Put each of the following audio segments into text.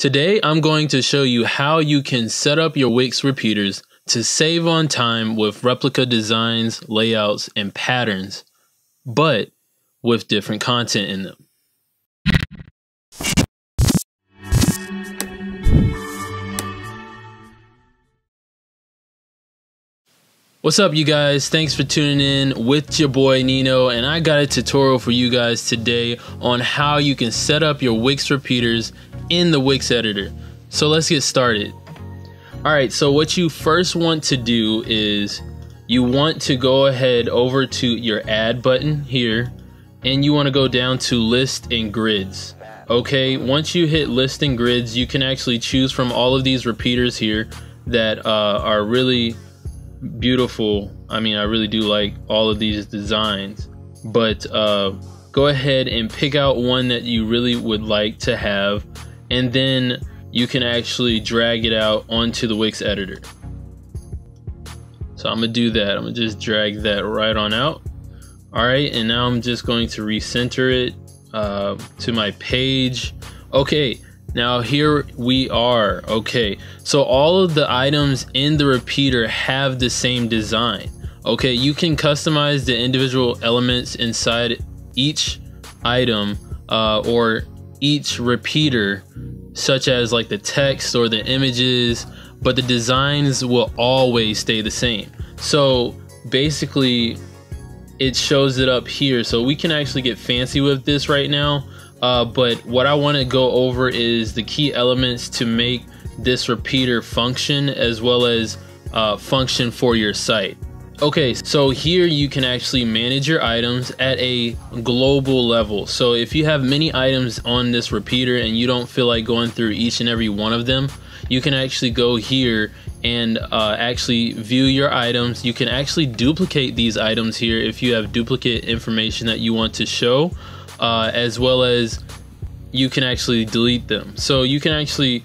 Today, I'm going to show you how you can set up your Wix repeaters to save on time with replica designs, layouts, and patterns, but with different content in them. What's up, you guys? Thanks for tuning in with your boy Nino, and I got a tutorial for you guys today on how you can set up your Wix repeaters in the Wix editor. So let's get started. All right, so what you first want to do is you want to go ahead over to your add button here, and you want to go down to list and grids. Okay, once you hit list and grids, you can actually choose from all of these repeaters here that uh, are really beautiful. I mean, I really do like all of these designs, but uh, go ahead and pick out one that you really would like to have, and then you can actually drag it out onto the Wix editor. So I'm gonna do that. I'm gonna just drag that right on out. All right, and now I'm just going to recenter it uh, to my page. Okay, now here we are. Okay, so all of the items in the repeater have the same design. Okay, you can customize the individual elements inside each item uh, or each repeater, such as like the text or the images, but the designs will always stay the same. So basically, it shows it up here. So we can actually get fancy with this right now. Uh, but what I want to go over is the key elements to make this repeater function as well as uh, function for your site. Okay, so here you can actually manage your items at a global level. So if you have many items on this repeater and you don't feel like going through each and every one of them, you can actually go here and uh, actually view your items. You can actually duplicate these items here if you have duplicate information that you want to show uh, as well as you can actually delete them. So you can actually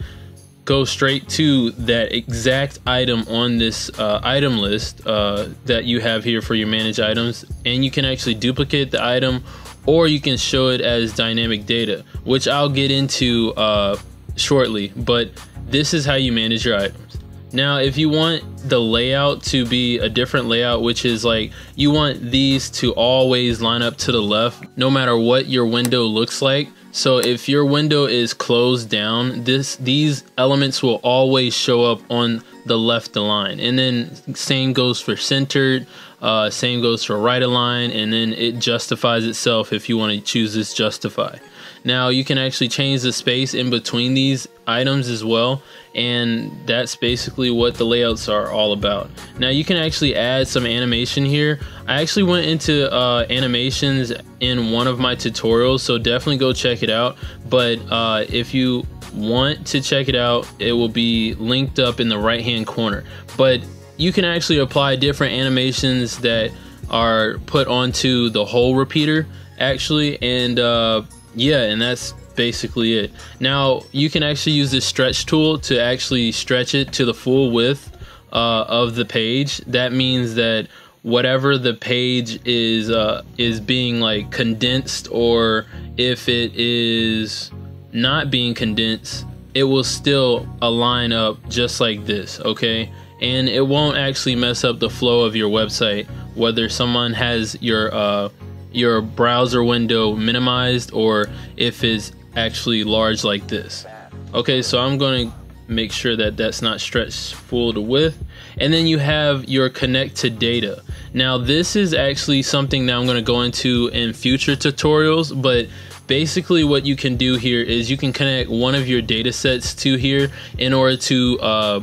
go straight to that exact item on this uh, item list uh, that you have here for your manage items and you can actually duplicate the item or you can show it as dynamic data which I'll get into uh, shortly but this is how you manage your items now, if you want the layout to be a different layout, which is like you want these to always line up to the left, no matter what your window looks like. So if your window is closed down, this these elements will always show up on the left align. And then same goes for centered, uh, same goes for right align, and then it justifies itself if you want to choose this justify. Now you can actually change the space in between these items as well and that's basically what the layouts are all about. Now you can actually add some animation here. I actually went into uh, animations in one of my tutorials so definitely go check it out but uh, if you want to check it out it will be linked up in the right hand corner but you can actually apply different animations that are put onto the whole repeater actually and uh, yeah, and that's basically it. Now you can actually use this stretch tool to actually stretch it to the full width uh, of the page. That means that whatever the page is uh, is being like condensed, or if it is not being condensed, it will still align up just like this. Okay, and it won't actually mess up the flow of your website. Whether someone has your uh, your browser window minimized or if it's actually large like this. Okay, so I'm going to make sure that that's not stretched full to width. And then you have your connect to data. Now this is actually something that I'm to go into in future tutorials, but basically what you can do here is you can connect one of your data sets to here in order to uh,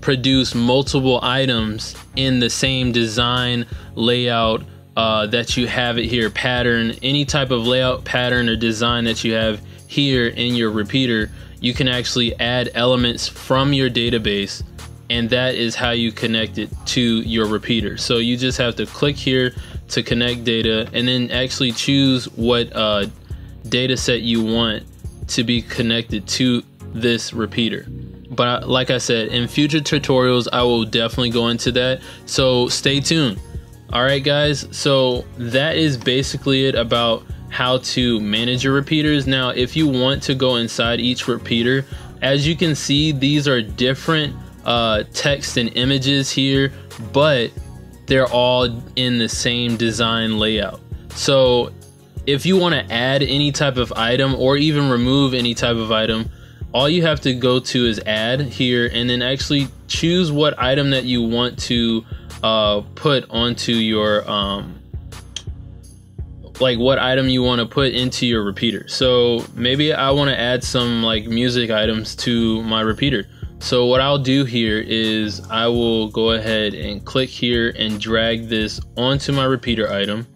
produce multiple items in the same design, layout, uh, that you have it here pattern any type of layout pattern or design that you have here in your repeater you can actually add elements from your database and that is how you connect it to your repeater. So you just have to click here to connect data and then actually choose what uh, data set you want to be connected to this repeater. But like I said in future tutorials I will definitely go into that. So stay tuned all right, guys. So that is basically it about how to manage your repeaters. Now, if you want to go inside each repeater as you can see, these are different uh, text and images here, but they're all in the same design layout. So if you want to add any type of item or even remove any type of item, all you have to go to is add here and then actually choose what item that you want to uh, put onto your um, like what item you want to put into your repeater. So maybe I want to add some like music items to my repeater. So what I'll do here is I will go ahead and click here and drag this onto my repeater item.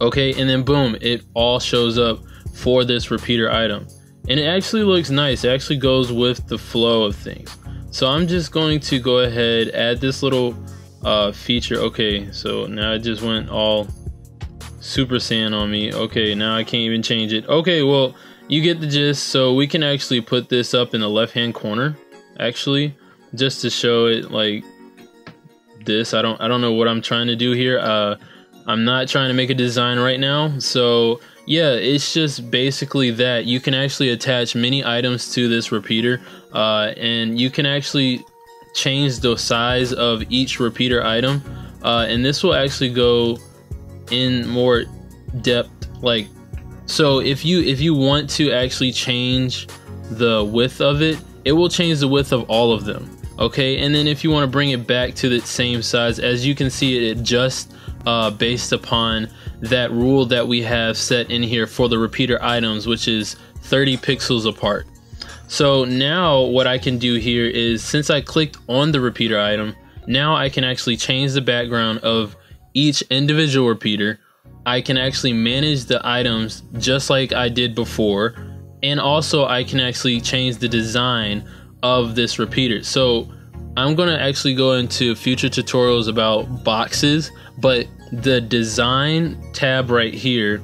Okay, and then boom, it all shows up for this repeater item. And it actually looks nice. It actually goes with the flow of things. So I'm just going to go ahead, add this little uh, feature. Okay, so now it just went all Super Saiyan on me. Okay, now I can't even change it. Okay, well, you get the gist. So we can actually put this up in the left-hand corner, actually, just to show it like this. I don't, I don't know what I'm trying to do here. Uh, I'm not trying to make a design right now. So yeah, it's just basically that. You can actually attach many items to this repeater, uh, and you can actually change the size of each repeater item. Uh, and this will actually go in more depth like so if you if you want to actually change the width of it it will change the width of all of them okay and then if you want to bring it back to the same size as you can see it adjusts uh, based upon that rule that we have set in here for the repeater items which is 30 pixels apart so now what I can do here is since I clicked on the repeater item now I can actually change the background of each individual repeater, I can actually manage the items just like I did before. And also I can actually change the design of this repeater. So I'm to actually go into future tutorials about boxes, but the design tab right here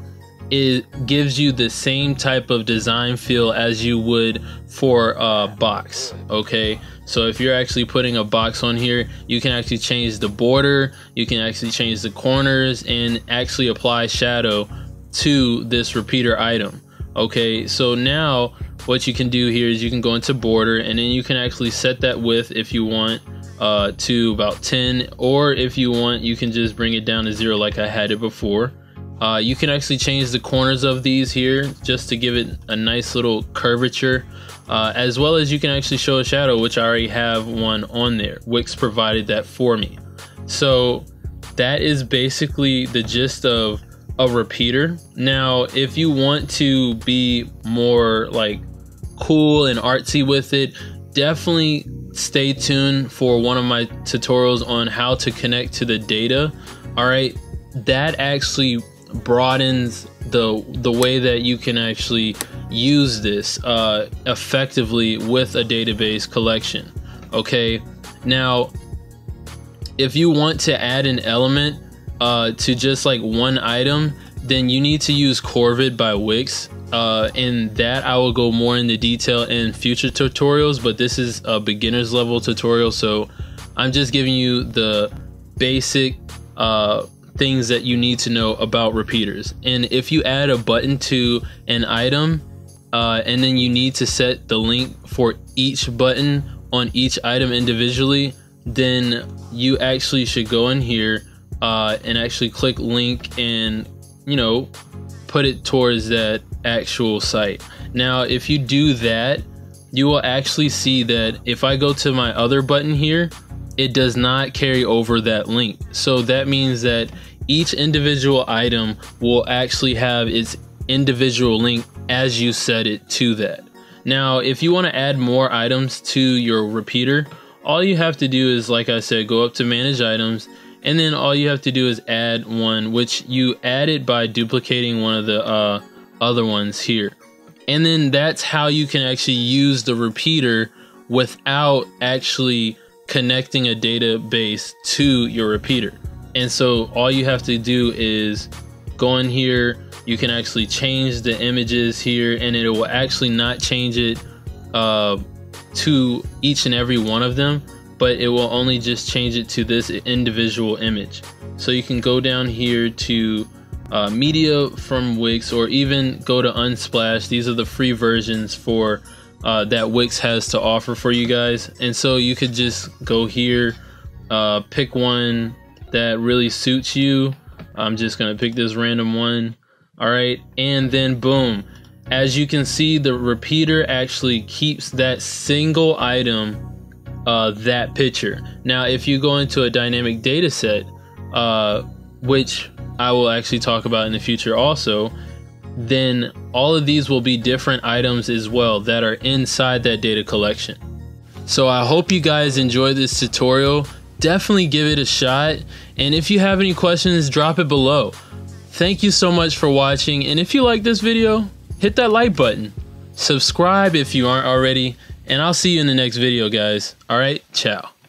it gives you the same type of design feel as you would for a box okay? So if you're actually putting a box on here you can actually change the border you can actually change the corners and actually apply shadow to this repeater item okay? So now what you can do here is you can go into border and then you can actually set that width if you want uh, to about 10 or if you want you can just bring it down to zero like I had it before uh, you can actually change the corners of these here just to give it a nice little curvature. Uh, as well as you can actually show a shadow, which I already have one on there. Wix provided that for me. So that is basically the gist of a repeater. Now, if you want to be more like cool and artsy with it, definitely stay tuned for one of my tutorials on how to connect to the data. All right, that actually broadens the the way that you can actually use this uh, effectively with a database collection. Okay, now if you want to add an element uh, to just like one item, then you need to use Corvid by Wix. Uh, and that I will go more into detail in future tutorials, but this is a beginner's level tutorial, so I'm just giving you the basic uh, things that you need to know about repeaters. And if you add a button to an item, uh, and then you need to set the link for each button on each item individually, then you actually should go in here uh, and actually click link and you know put it towards that actual site. Now, if you do that, you will actually see that if I go to my other button here, it does not carry over that link. So that means that each individual item will actually have its individual link as you set it to that. Now, if you want to add more items to your repeater, all you have to do is, like I said, go up to manage items, and then all you have to do is add one, which you add it by duplicating one of the uh, other ones here. And then that's how you can actually use the repeater without actually connecting a database to your repeater. And so all you have to do is go in here. You can actually change the images here and it will actually not change it uh, to each and every one of them, but it will only just change it to this individual image. So you can go down here to uh, media from Wix or even go to Unsplash. These are the free versions for uh, that Wix has to offer for you guys. And so you could just go here, uh, pick one that really suits you. I'm just gonna pick this random one. All right, and then boom. As you can see, the repeater actually keeps that single item, uh, that picture. Now, if you go into a dynamic data set, uh, which I will actually talk about in the future also, then all of these will be different items as well that are inside that data collection. So I hope you guys enjoyed this tutorial. Definitely give it a shot. And if you have any questions, drop it below. Thank you so much for watching. And if you like this video, hit that like button. Subscribe if you aren't already. And I'll see you in the next video, guys. All right, ciao.